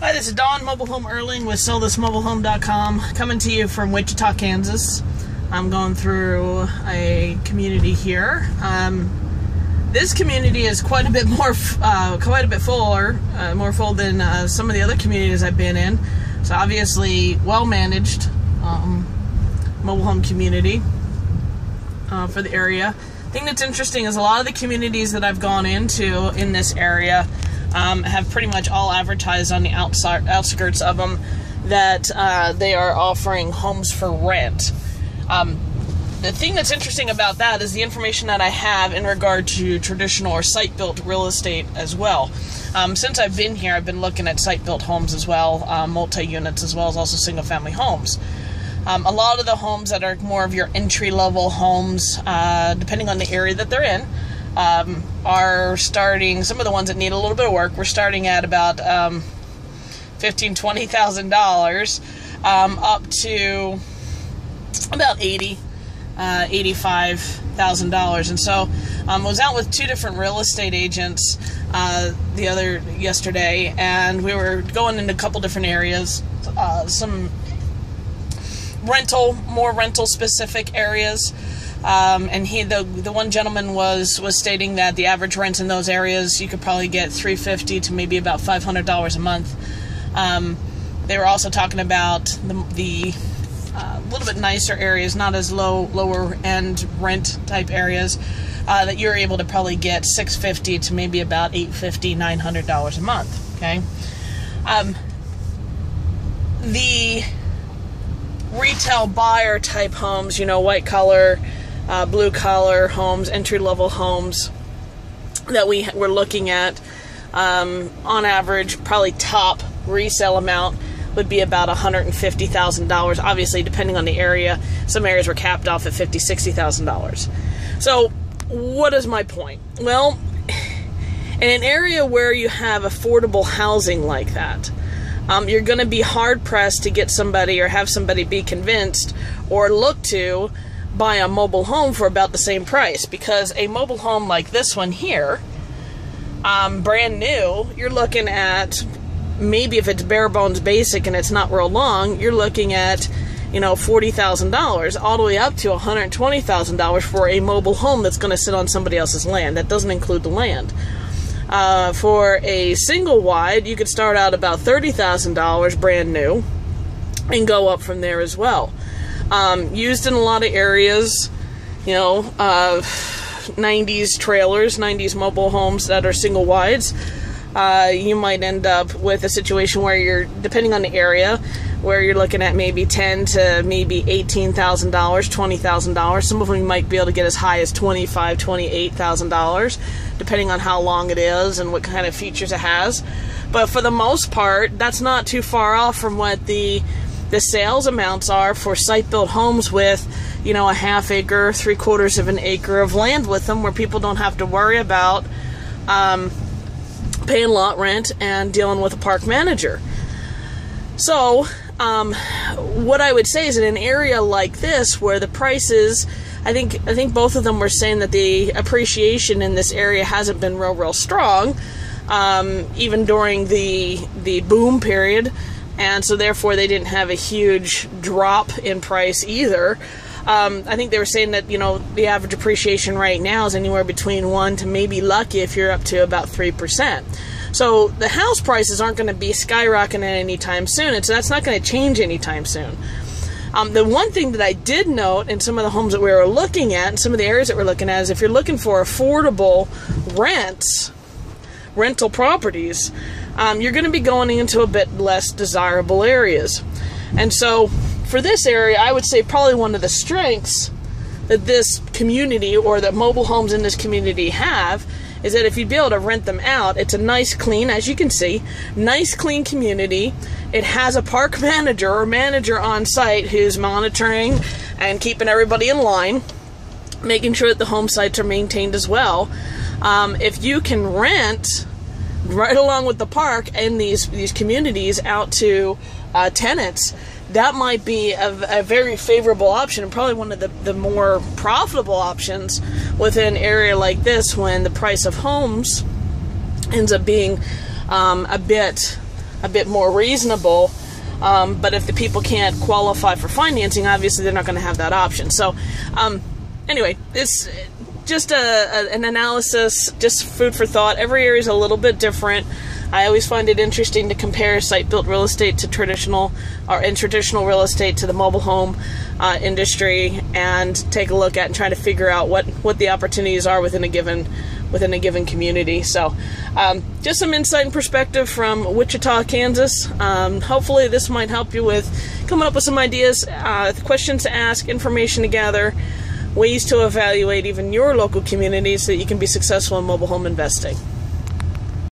Hi, this is Dawn Mobile Home Erling with SellThisMobileHome.com coming to you from Wichita, Kansas. I'm going through a community here. Um, this community is quite a bit more, uh, quite a bit fuller, uh, more full than uh, some of the other communities I've been in. So obviously, well managed um, mobile home community uh, for the area. Thing that's interesting is a lot of the communities that I've gone into in this area um, have pretty much all advertised on the outside, outskirts of them that uh, they are offering homes for rent. Um, the thing that's interesting about that is the information that I have in regard to traditional or site built real estate as well. Um, since I've been here, I've been looking at site built homes as well, uh, multi units as well as also single family homes. Um, a lot of the homes that are more of your entry level homes, uh, depending on the area that they're in, um, are starting. Some of the ones that need a little bit of work, we're starting at about um, fifteen, twenty thousand dollars, um, up to about eighty, uh, eighty-five thousand dollars. And so, um, I was out with two different real estate agents uh, the other yesterday, and we were going into a couple different areas. Uh, some rental, more rental specific areas. Um, and he, the the one gentleman was was stating that the average rents in those areas you could probably get 350 to maybe about 500 dollars a month. Um, they were also talking about the, the uh, little bit nicer areas, not as low lower end rent type areas, uh, that you're able to probably get 650 to maybe about 850 900 dollars a month. Okay, um, the retail buyer type homes, you know, white collar uh, blue collar homes, entry level homes that we were looking at. Um, on average, probably top resale amount would be about $150,000. Obviously, depending on the area, some areas were capped off at $50,000, $60,000. So, what is my point? Well, in an area where you have affordable housing like that, um, you're going to be hard pressed to get somebody or have somebody be convinced or look to buy a mobile home for about the same price because a mobile home like this one here, um, brand new, you're looking at maybe if it's bare bones basic and it's not real long, you're looking at you know $40,000 all the way up to $120,000 for a mobile home that's going to sit on somebody else's land. That doesn't include the land. Uh, for a single wide, you could start out about $30,000 brand new and go up from there as well. Um, used in a lot of areas, you know, uh, 90s trailers, 90s mobile homes that are single wides. Uh, you might end up with a situation where you're, depending on the area, where you're looking at maybe ten to maybe eighteen thousand dollars, twenty thousand dollars. Some of them you might be able to get as high as twenty-five, twenty-eight thousand dollars, depending on how long it is and what kind of features it has. But for the most part, that's not too far off from what the the sales amounts are for site built homes with, you know, a half acre, three quarters of an acre of land with them where people don't have to worry about um, paying lot rent and dealing with a park manager. So, um, what I would say is in an area like this where the prices, I think, I think both of them were saying that the appreciation in this area hasn't been real, real strong, um, even during the the boom period and so therefore they didn't have a huge drop in price either. Um, I think they were saying that you know the average appreciation right now is anywhere between one to maybe lucky if you're up to about three percent. So the house prices aren't going to be skyrocketing anytime soon, and so that's not going to change anytime soon. Um, the one thing that I did note in some of the homes that we were looking at, and some of the areas that we're looking at, is if you're looking for affordable rents, rental properties, um, you're going to be going into a bit less desirable areas. And so, for this area, I would say probably one of the strengths that this community or that mobile homes in this community have is that if you'd be able to rent them out, it's a nice, clean, as you can see, nice, clean community. It has a park manager or manager on site who's monitoring and keeping everybody in line, making sure that the home sites are maintained as well. Um, if you can rent right along with the park and these these communities out to uh, tenants, that might be a, a, very favorable option and probably one of the, the more profitable options within an area like this when the price of homes ends up being um, a bit a bit more reasonable. Um, but if the people can't qualify for financing, obviously they're not going to have that option. So, um, anyway, it's just a, a, an analysis, just food for thought. Every area is a little bit different. I always find it interesting to compare site-built real estate to traditional, or in traditional real estate to the mobile home uh, industry, and take a look at and try to figure out what what the opportunities are within a given within a given community. So, um, just some insight and perspective from Wichita, Kansas. Um, hopefully, this might help you with coming up with some ideas, uh, questions to ask, information to gather, ways to evaluate even your local community so that you can be successful in mobile home investing.